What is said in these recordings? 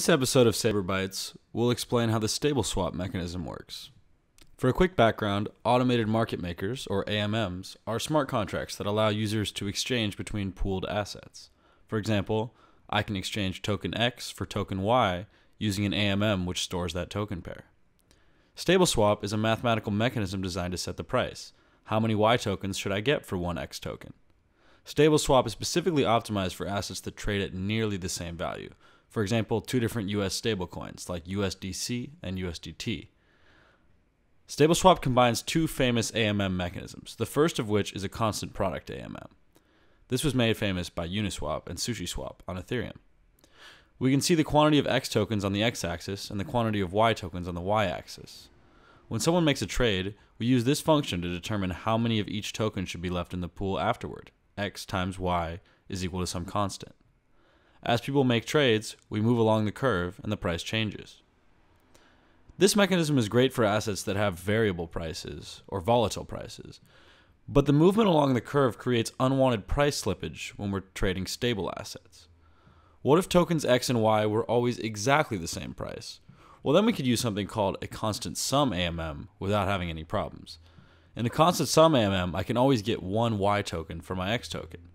This episode of Saber Bites, we'll explain how the stable swap mechanism works. For a quick background, automated market makers, or AMMs, are smart contracts that allow users to exchange between pooled assets. For example, I can exchange token X for token Y using an AMM which stores that token pair. Stable swap is a mathematical mechanism designed to set the price. How many Y tokens should I get for one X token? Stable swap is specifically optimized for assets that trade at nearly the same value, for example, two different US stablecoins like USDC and USDT. StableSwap combines two famous AMM mechanisms, the first of which is a constant product AMM. This was made famous by Uniswap and SushiSwap on Ethereum. We can see the quantity of X tokens on the X axis and the quantity of Y tokens on the Y axis. When someone makes a trade, we use this function to determine how many of each token should be left in the pool afterward. X times Y is equal to some constant. As people make trades, we move along the curve and the price changes. This mechanism is great for assets that have variable prices or volatile prices, but the movement along the curve creates unwanted price slippage when we're trading stable assets. What if tokens X and Y were always exactly the same price? Well, then we could use something called a constant sum AMM without having any problems. In a constant sum AMM, I can always get one Y token for my X token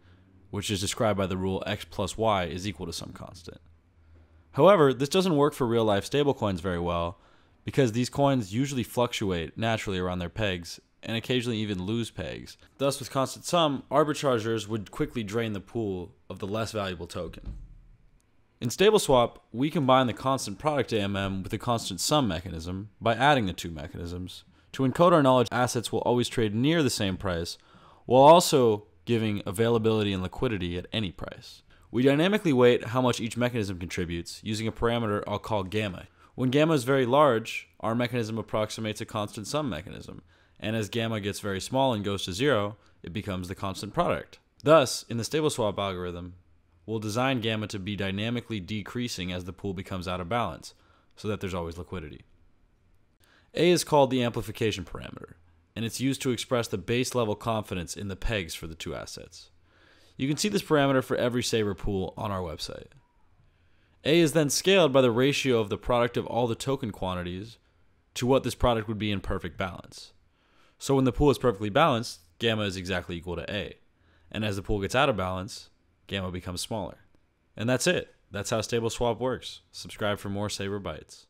which is described by the rule x plus y is equal to some constant. However, this doesn't work for real life stablecoins very well because these coins usually fluctuate naturally around their pegs and occasionally even lose pegs. Thus, with constant sum, arbitrageurs would quickly drain the pool of the less valuable token. In StableSwap, we combine the constant product AMM with the constant sum mechanism by adding the two mechanisms. To encode our knowledge, assets will always trade near the same price, while also giving availability and liquidity at any price. We dynamically weight how much each mechanism contributes using a parameter I'll call gamma. When gamma is very large, our mechanism approximates a constant sum mechanism, and as gamma gets very small and goes to zero, it becomes the constant product. Thus, in the stable swap algorithm, we'll design gamma to be dynamically decreasing as the pool becomes out of balance, so that there's always liquidity. A is called the amplification parameter and it's used to express the base level confidence in the pegs for the two assets. You can see this parameter for every Saber pool on our website. A is then scaled by the ratio of the product of all the token quantities to what this product would be in perfect balance. So when the pool is perfectly balanced, gamma is exactly equal to A. And as the pool gets out of balance, gamma becomes smaller. And that's it. That's how Stable Swap works. Subscribe for more Saber Bites.